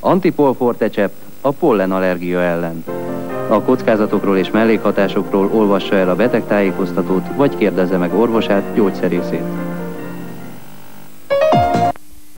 Antipolforte csepp a pollenallergia ellen. A kockázatokról és mellékhatásokról olvassa el a betegtájékoztatót, vagy kérdezze meg orvosát, gyógyszerészét.